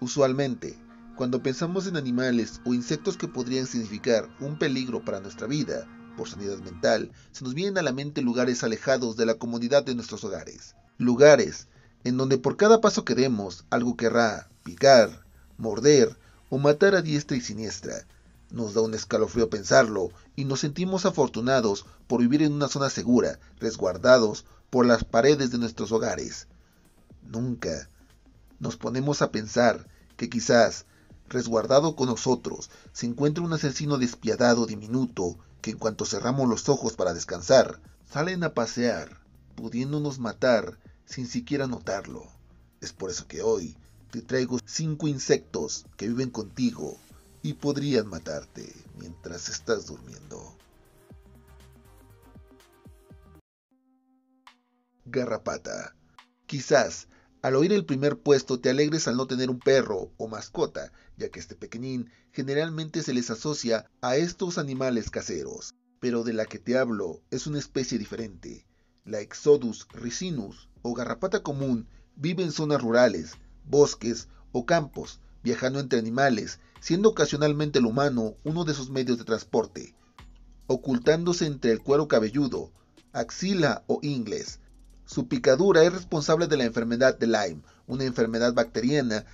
Usualmente, cuando pensamos en animales o insectos que podrían significar un peligro para nuestra vida, por sanidad mental, se nos vienen a la mente lugares alejados de la comodidad de nuestros hogares. Lugares en donde por cada paso que demos algo querrá picar, morder o matar a diestra y siniestra. Nos da un escalofrío pensarlo y nos sentimos afortunados por vivir en una zona segura, resguardados por las paredes de nuestros hogares. Nunca nos ponemos a pensar que quizás, resguardado con nosotros, se encuentra un asesino despiadado diminuto que en cuanto cerramos los ojos para descansar, salen a pasear, pudiéndonos matar sin siquiera notarlo. Es por eso que hoy te traigo cinco insectos que viven contigo y podrían matarte mientras estás durmiendo. Garrapata. Quizás al oír el primer puesto te alegres al no tener un perro o mascota, ya que este pequeñín generalmente se les asocia a estos animales caseros. Pero de la que te hablo es una especie diferente. La Exodus ricinus o garrapata común vive en zonas rurales, bosques o campos, viajando entre animales, siendo ocasionalmente el humano uno de sus medios de transporte, ocultándose entre el cuero cabelludo, axila o ingles, su picadura es responsable de la enfermedad de Lyme, una enfermedad bacteriana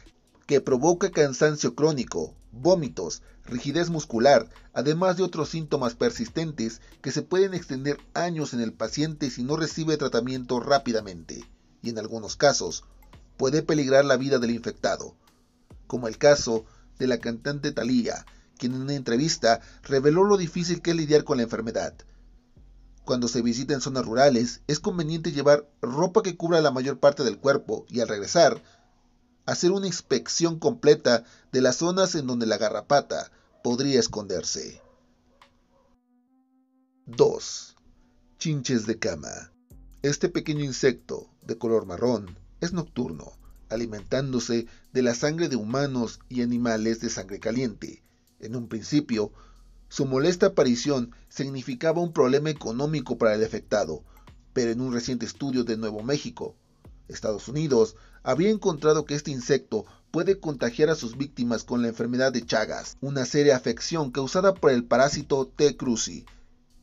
que provoca cansancio crónico, vómitos, rigidez muscular, además de otros síntomas persistentes que se pueden extender años en el paciente si no recibe tratamiento rápidamente, y en algunos casos puede peligrar la vida del infectado, como el caso de la cantante Thalía, quien en una entrevista reveló lo difícil que es lidiar con la enfermedad. Cuando se visita en zonas rurales, es conveniente llevar ropa que cubra la mayor parte del cuerpo y al regresar, hacer una inspección completa de las zonas en donde la garrapata podría esconderse. 2. Chinches de cama. Este pequeño insecto, de color marrón, es nocturno, alimentándose de la sangre de humanos y animales de sangre caliente. En un principio, su molesta aparición significaba un problema económico para el afectado, pero en un reciente estudio de Nuevo México, Estados Unidos, había encontrado que este insecto puede contagiar a sus víctimas con la enfermedad de Chagas, una seria afección causada por el parásito T. cruzi.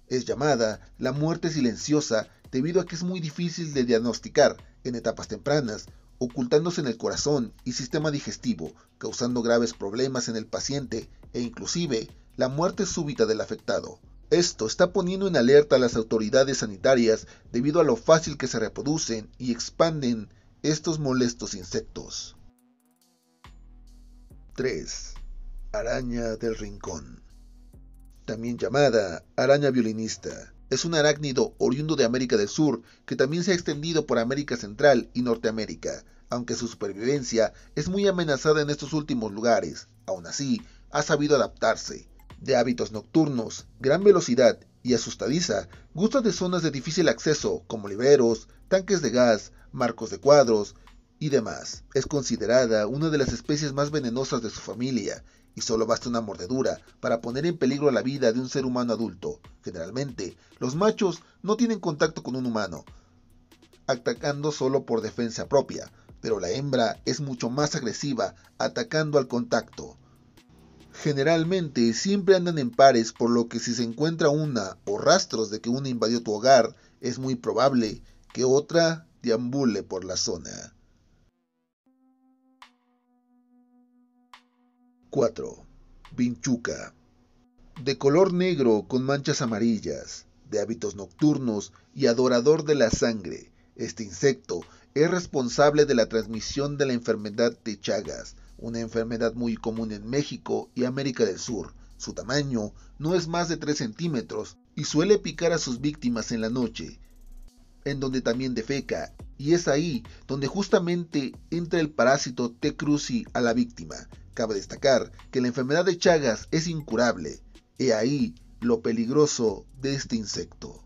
Es llamada la muerte silenciosa debido a que es muy difícil de diagnosticar en etapas tempranas, ocultándose en el corazón y sistema digestivo, causando graves problemas en el paciente e inclusive la muerte súbita del afectado. Esto está poniendo en alerta a las autoridades sanitarias debido a lo fácil que se reproducen y expanden estos molestos insectos. 3. Araña del rincón. También llamada araña violinista. Es un arácnido oriundo de América del Sur que también se ha extendido por América Central y Norteamérica, aunque su supervivencia es muy amenazada en estos últimos lugares. Aún así, ha sabido adaptarse de hábitos nocturnos, gran velocidad y asustadiza, gusta de zonas de difícil acceso como libreros, tanques de gas, marcos de cuadros y demás. Es considerada una de las especies más venenosas de su familia y solo basta una mordedura para poner en peligro la vida de un ser humano adulto. Generalmente, los machos no tienen contacto con un humano, atacando solo por defensa propia, pero la hembra es mucho más agresiva, atacando al contacto. Generalmente siempre andan en pares, por lo que si se encuentra una o rastros de que una invadió tu hogar, es muy probable que otra deambule por la zona. 4. Vinchuca. De color negro con manchas amarillas, de hábitos nocturnos y adorador de la sangre, este insecto es responsable de la transmisión de la enfermedad de Chagas, una enfermedad muy común en México y América del Sur. Su tamaño no es más de 3 centímetros y suele picar a sus víctimas en la noche, en donde también defeca, y es ahí donde justamente entra el parásito T. cruzi a la víctima. Cabe destacar que la enfermedad de Chagas es incurable, he ahí lo peligroso de este insecto.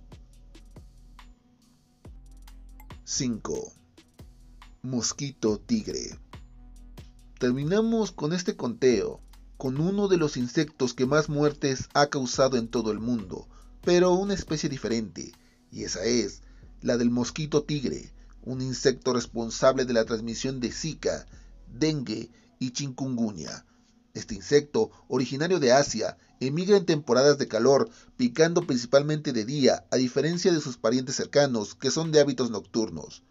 5. Mosquito tigre. Terminamos con este conteo, con uno de los insectos que más muertes ha causado en todo el mundo, pero una especie diferente, y esa es la del mosquito tigre, un insecto responsable de la transmisión de Zika, dengue y chikungunya. Este insecto, originario de Asia, emigra en temporadas de calor, picando principalmente de día, a diferencia de sus parientes cercanos, que son de hábitos nocturnos.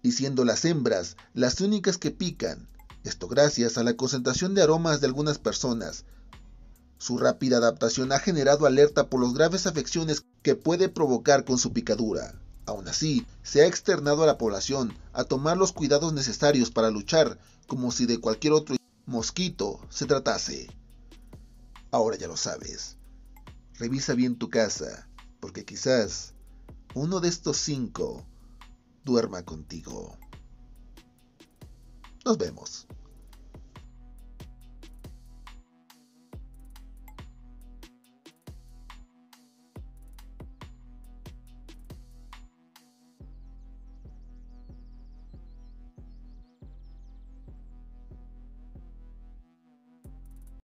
Y siendo las hembras las únicas que pican, esto gracias a la concentración de aromas de algunas personas. Su rápida adaptación ha generado alerta por las graves afecciones que puede provocar con su picadura. Aún así, se ha externado a la población a tomar los cuidados necesarios para luchar como si de cualquier otro mosquito se tratase. Ahora ya lo sabes. Revisa bien tu casa, porque quizás uno de estos cinco duerma contigo. Nos vemos.